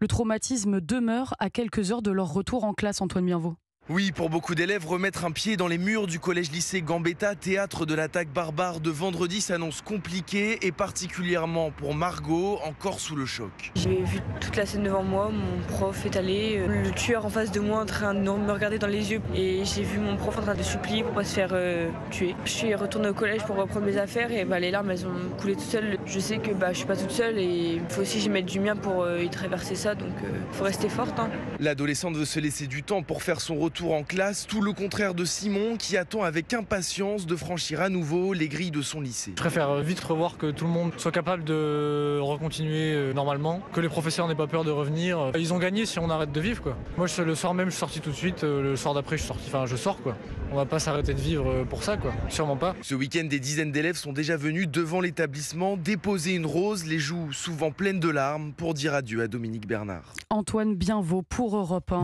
Le traumatisme demeure à quelques heures de leur retour en classe, Antoine Bienvaux. Oui, pour beaucoup d'élèves, remettre un pied dans les murs du collège-lycée Gambetta, théâtre de l'attaque barbare de vendredi, s'annonce compliqué et particulièrement pour Margot, encore sous le choc. J'ai vu toute la scène devant moi, mon prof est allé, euh, le tueur en face de moi en train de me regarder dans les yeux et j'ai vu mon prof en train de supplier pour pas se faire euh, tuer. Je suis retournée au collège pour reprendre mes affaires et bah, les larmes elles ont coulé toutes seules. Je sais que bah, je suis pas toute seule et il faut aussi que j'y mette du mien pour euh, y traverser ça donc il faut rester forte. Hein. L'adolescente veut se laisser du temps pour faire son retour en classe, tout le contraire de Simon qui attend avec impatience de franchir à nouveau les grilles de son lycée. Je préfère vite revoir que tout le monde soit capable de recontinuer euh, normalement, que les professeurs n'aient pas peur de revenir. Ils ont gagné si on arrête de vivre quoi. Moi le soir même je suis sorti tout de suite, euh, le soir d'après je suis sorti, enfin je sors quoi. On va pas s'arrêter de vivre euh, pour ça quoi, sûrement pas. Ce week-end des dizaines d'élèves sont déjà venus devant l'établissement déposer une rose, les joues souvent pleines de larmes pour dire adieu à Dominique Bernard. Antoine Bienvaux pour Europe 1.